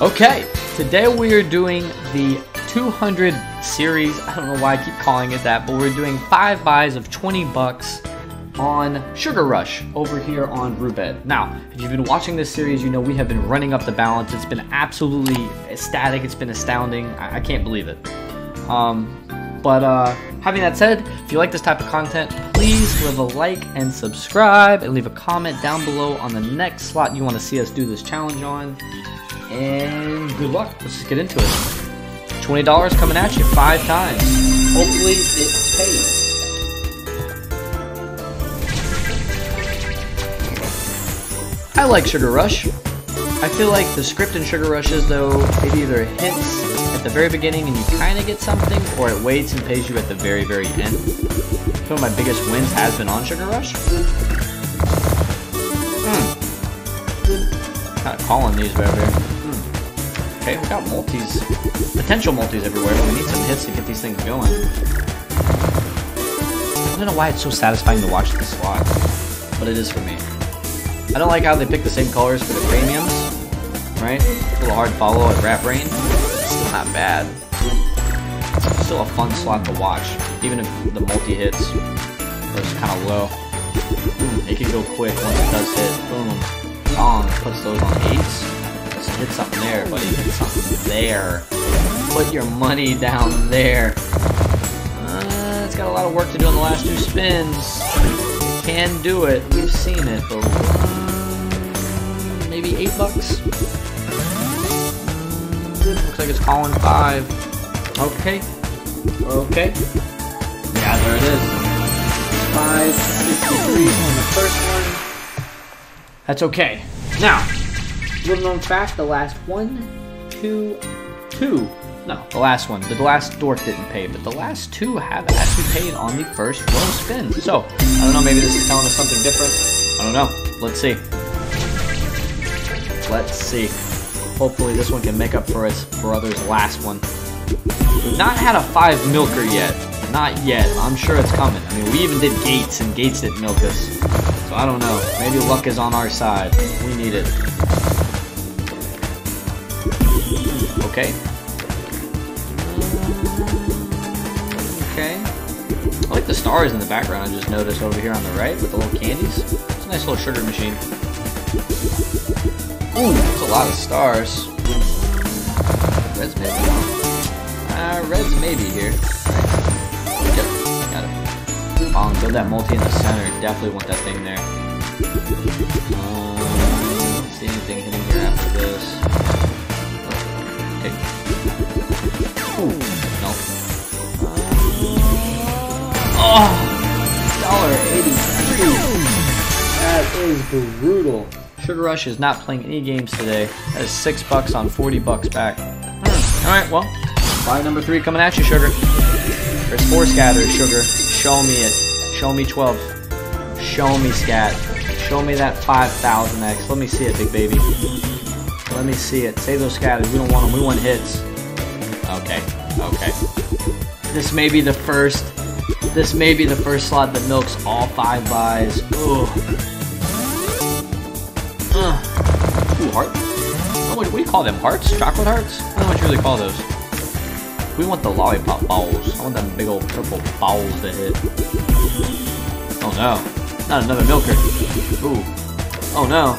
Okay, today we are doing the 200 series. I don't know why I keep calling it that, but we're doing five buys of 20 bucks on Sugar Rush over here on Roobet. Now, if you've been watching this series, you know we have been running up the balance. It's been absolutely ecstatic. It's been astounding. I, I can't believe it. Um, but uh, having that said, if you like this type of content, please leave a like and subscribe and leave a comment down below on the next slot you want to see us do this challenge on. And good luck. Let's just get into it. $20 coming at you five times. Hopefully it pays. I like Sugar Rush. I feel like the script in Sugar Rush is though it either hits at the very beginning and you kind of get something, or it waits and pays you at the very, very end. Some of my biggest wins has been on Sugar Rush. Hmm. Kind of calling these right here. Hmm. Okay, we got multis, potential multis everywhere, but we need some hits to get these things going. I don't know why it's so satisfying to watch the slot, but it is for me. I don't like how they pick the same colors for the premiums, right? A little hard follow at Rap Brain. Still not bad. Still a fun slot to watch, even if the multi hits goes kind of low. It can go quick once it does hit. Boom. Song puts those on eights. Just hit something there, buddy. Hit something there. Put your money down there. Uh, it's got a lot of work to do on the last two spins. Can do it. We've seen it, but maybe eight bucks. Looks like it's calling five. Okay. Okay. Yeah, there it is. Five sixty-three on the first one. That's okay. Now, little known fact: the last one, two, two. No, the last one. The last dork didn't pay, but the last two have actually paid on the first row spin. So, I don't know, maybe this is telling us something different. I don't know. Let's see. Let's see. Hopefully this one can make up for its brother's last one. We've not had a five milker yet. Not yet. I'm sure it's coming. I mean, we even did Gates, and Gates didn't milk us. So I don't know. Maybe luck is on our side. We need it. Okay. Okay. I like the stars in the background I just noticed over here on the right with the little candies. It's a nice little sugar machine. Ooh, that's a lot of stars. Red's maybe. Uh, red's maybe here. Yep, got it. Um, build that multi in the center. Definitely want that thing there. Um, see anything hitting here after this. Okay. Ooh, no. Oh, dollar eighty-three. That is brutal. Sugar Rush is not playing any games today. That is six bucks on 40 bucks back. Hmm. Alright, well, buy number three coming at you, Sugar. There's four scatters, Sugar. Show me it. Show me 12. Show me scat. Show me that 5000x. Let me see it, big baby. Let me see it. Save those scatters. We don't want them. We want hits. Okay. Okay. This may be the first. This may be the first slot that milks all five buys. Ugh. What, do you call them? Hearts? Chocolate hearts? I don't know what you really call those. We want the lollipop balls. I want them big old purple balls to hit. Oh no. Not another milker. Ooh. Oh no.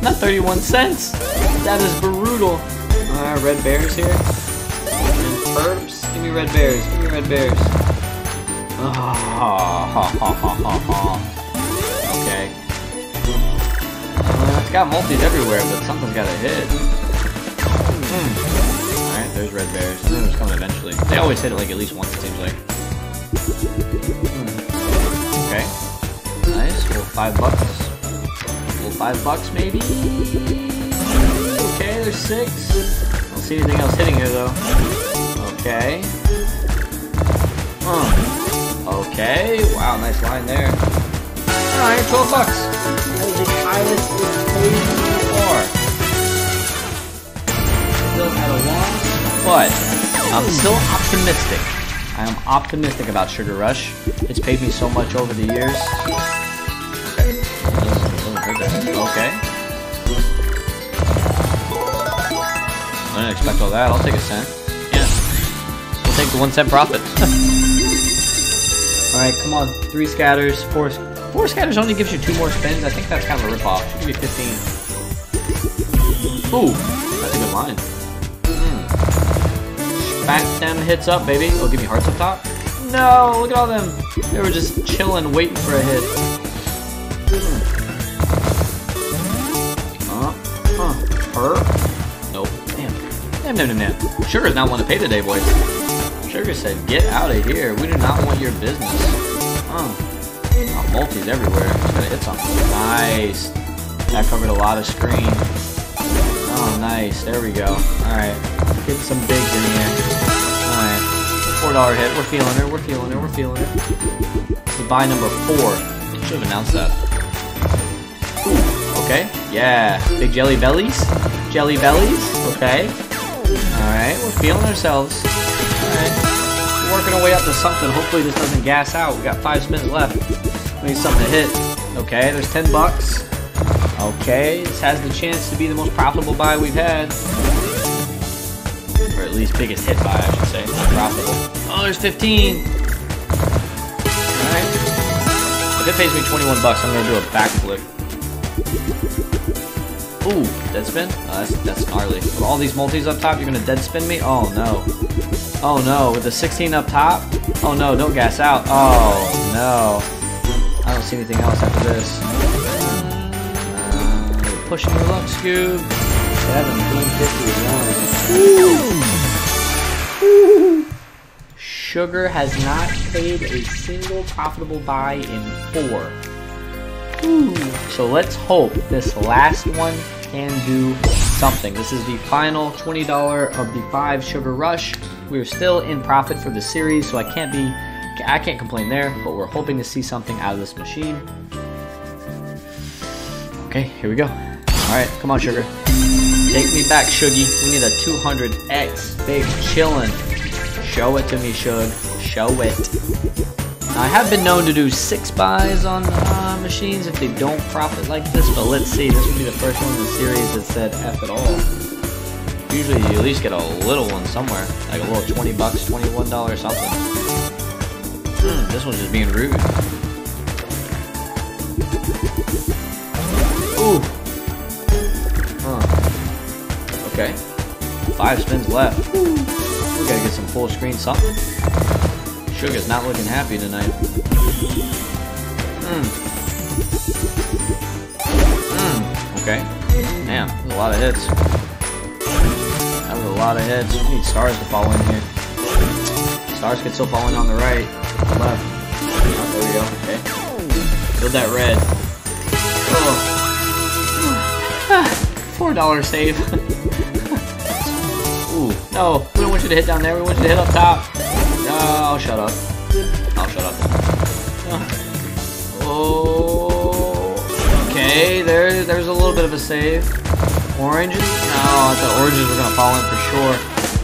Not 31 cents. That is brutal. Uh, red bears here. And perps. Give me red bears. Give me red bears. Oh, ha, ha, ha, ha, ha. Okay. Uh, it's got multis everywhere, but something's got to hit. Alright, there's red bears. I knew it was coming eventually. They always hit it like at least once, it seems like. Okay. Nice. Little five bucks. Little five bucks, maybe? Okay, there's six. I Don't see anything else hitting here, though. Okay. Huh. Okay. Wow, nice line there. Alright, 12 bucks. But I'm still optimistic. I am optimistic about Sugar Rush. It's paid me so much over the years. Okay. I didn't expect all that. I'll take a cent. Yeah. We'll take the one cent profit. Alright, come on. Three scatters. Four, four scatters only gives you two more spins. I think that's kind of a ripoff. Should you 15. Ooh, that's a good line. Back them hits up, baby. Oh, give me hearts up top. No, look at all them. They were just chilling, waiting for a hit. Uh, huh. Her? Nope. Damn. Damn, damn, damn, damn. Sugar's not one to pay today, boys. Sugar said, get out of here. We do not want your business. Oh. Oh, multis everywhere. Just gotta hit something. Nice. That covered a lot of screen. Oh, nice. There we go. Alright. Get some bigs in here. Alright. $4 hit. We're feeling it. We're feeling it. We're feeling it. This is buy number four. Should have announced that. Ooh, okay. Yeah. Big jelly bellies. Jelly bellies. Okay. Alright. We're feeling ourselves. Alright. Working our way up to something. Hopefully this doesn't gas out. We got five spins left. We need something to hit. Okay. There's 10 bucks. Okay. This has the chance to be the most profitable buy we've had or at least biggest hit buy, I should say. Profitable. Oh, there's 15. Alright. If it pays me 21 bucks, I'm gonna do a backflip. Ooh, dead spin? Oh, that's, that's gnarly. With all these multis up top, you're gonna dead spin me? Oh no. Oh no, with the 16 up top? Oh no, don't gas out. Oh no. I don't see anything else after this. Pushing your luck, Scoob. 1751. Sugar has not paid a single profitable buy in four. So let's hope this last one can do something. This is the final $20 of the five Sugar Rush. We're still in profit for the series, so I can't be, I can't complain there, but we're hoping to see something out of this machine. Okay, here we go. All right, come on, Sugar. Take me back, Shuggy. We need a 200X. Big chillin'. Show it to me, Shug. Show it. I have been known to do six buys on uh, machines if they don't profit like this, but let's see. This would be the first one in the series that said F at all. Usually you at least get a little one somewhere, like a little 20 bucks, $21 something. Hmm, this one's just being rude. Ooh. Huh. Okay. Five spins left. We gotta get some full screen something. Sugar's not looking happy tonight. Hmm. Hmm. Okay. Damn, a lot of hits. That was a lot of hits. We need stars to fall in here. Stars can still fall in on the right. Left. Oh, there we go. Okay. Build that red. Oh. Four dollar save. Ooh. No, we don't want you to hit down there. We want you to hit up top. No, I'll shut up. I'll shut up. Oh. Okay, there, there's a little bit of a save. Oranges? No, I thought oranges were gonna fall in for sure.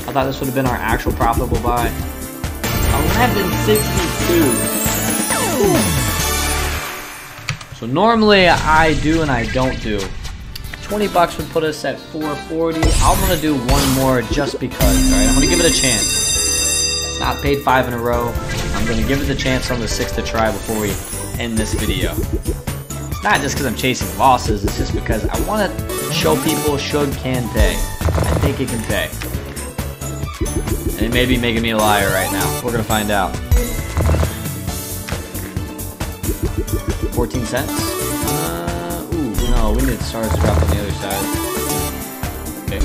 I thought this would have been our actual profitable buy. 1162. So normally I do and I don't do. 20 bucks would put us at 440. I'm gonna do one more just because. Alright, I'm gonna give it a chance. Not paid five in a row. I'm to give it the chance on the sixth to try before we end this video. It's not just because I'm chasing losses, it's just because I want to show people Shug can pay. I think it can pay. And it may be making me a liar right now. We're to find out. 14 cents? No, we need stars to drop on the other side. Okay.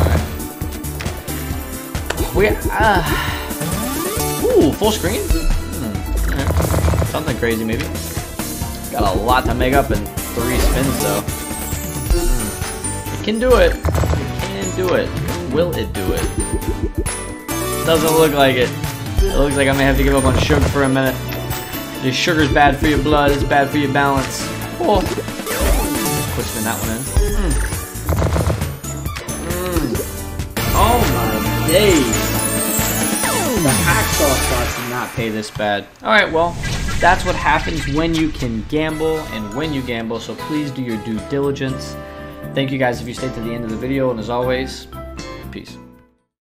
Alright. We, uh... Ooh, full screen? Hmm. Right. Something crazy, maybe. Got a lot to make up in three spins, though. Hmm. It can do it. It can do it. Will it do it? Doesn't look like it. It looks like I may have to give up on sugar for a minute. The sugar's bad for your blood, it's bad for your balance. Oh. Quick that one in. Mm. Mm. Oh my days. The hacksaw slots did not pay this bad. Alright, well, that's what happens when you can gamble and when you gamble, so please do your due diligence. Thank you guys if you stayed to the end of the video, and as always, Peace.